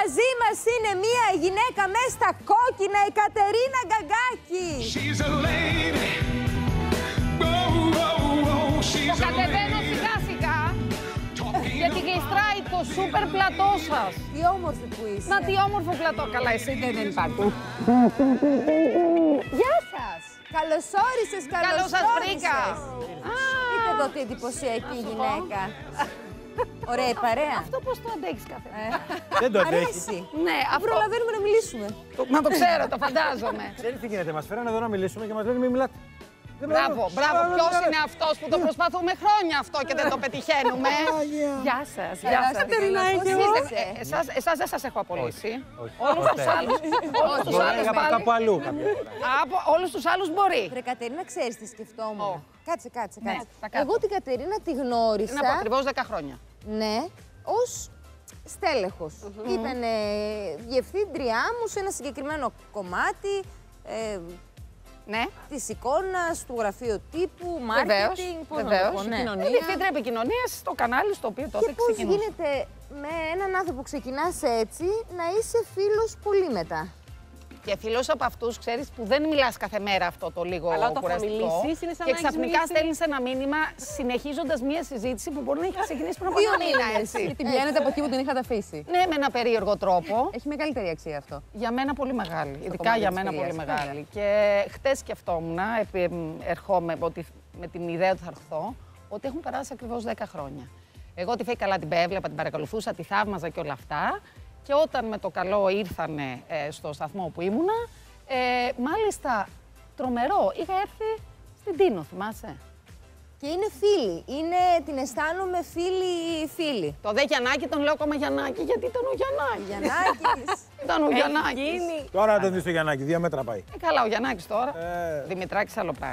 Μαζί μας είναι μία γυναίκα μέσα στα κόκκινα, η Κατερίνα Γκαγκάκη. She's a lady. Oh, oh, oh, she's a Κατεβαίνω lady. σιγά σιγά Talking γιατί γλιστράει το σούπερ πλατό σας. Τι όμορφη που είσαι. Να τι όμορφο πλατό. Καλά, εσύ δεν, δεν υπάρχει. Γεια σας. Καλώ όρισε, καλώ Καλώ σα βρήκα. Δείτε εδώ τι εντυπωσιακή γυναίκα. Ωραία η παρέα. Αυτό πώς το αντέχεις κάθε μέρα; Δεν το αντέχεις. Αρέσει. Ναι, Δεν αυτό. προλαβαίνουμε να μιλήσουμε. Το- Μα το ξέρω, το φαντάζομαι. Ξέρετε τι γίνεται, μας φέρανε εδώ να μιλήσουμε και μας λένε μην μιλάτε. Δεν Μπράβο, μιλάμε. μπράβο. Μπράβο, Ποιος μπράβο. είναι αυτός που το προσπαθούμε χρόνια αυτό και δεν το πετυχαίνουμε; Γεια σας. Γεια σας. Κατερινάκη, πώς είσαι; Εσάς δεν σας έχω απολύσει. όχι. Όλους τους Ποτέ. άλλους. Όλους τους Μπορεί άλλους από πάλι. κάπου αλλού κάποια φορά. Από όλους τους άλλους μπορεί. Βρε Κατερίνα, ξέρεις τι σκεφτόμουν. Ω. Κάτσε, κάτσε, Ναι, κάτσε. τα κάτω. Εγώ την Κατερίνα τη Είναι από γνώρισα, ακριβώς 10 χρόνια. Ναι, ως στέλεχος. Ήταν διευθύντριά μου σε ένα συγκεκριμένο κομμάτι ε, Ναι, της εικόνας, του γραφείου τύπου, βεβαίως. marketing, πώς να το Βεβαίως. πω, ναι. Είναι Διευθύντρια επικοινωνίας στο κανάλι στο οποίο τότε Και πώς ξεκινούσε. γίνεται με έναν άνθρωπο που ξεκινάς έτσι να είσαι φίλος πολύ μετά; Και φίλος από αυτούς, ξέρεις, που δεν μιλάς κάθε μέρα αυτό το λίγο Αλλά όταν θα κουραστικό. μιλήσεις, είναι σαν και να έχεις ξαφνικά μιλήσει- στέλνεις ένα μήνυμα συνεχίζοντας μία συζήτηση που μπορεί να έχει ξεκινήσει πριν από Δύο ένα μήνα, μήνες. έτσι. Και την πιάνετε από εκεί που την είχατε αφήσει. Ναι, με ένα περίεργο τρόπο. Έχει μεγαλύτερη αξία αυτό. Για μένα πολύ μεγάλη. Ειδικά κομμάτι για της μένα φιλίας, πολύ βέβαια. μεγάλη. Και χτες σκεφτόμουν, επί, εμ, ερχόμαι ότι, με την ιδέα ότι θα έρθω, ότι έχουν περάσει ακριβώς 10 χρόνια. Εγώ τη φέη καλά την έβλεπα, την παρακολουθούσα, τη θαύμαζα και όλα αυτά. Και όταν με το καλό ήρθανε ε, στο σταθμό που ήμουνα, ε, μάλιστα τρομερό, είχα έρθει στην Τίνο, θυμάσαι; Και είναι φίλοι. Είναι, την αισθάνομαι φίλοι φίλοι. Το δε Γιαννάκη τον λέω ακόμα Γιαννάκη, γιατί ήταν ο Γιαννάκης. Γιαννάκης. Ήταν ο Γιαννάκης. Τώρα να τον δει στο Γιαννάκης, δύο μέτρα πάει. Ε, καλά, ο Γιαννάκης τώρα. Ε. Δημητράκης άλλο πράγμα.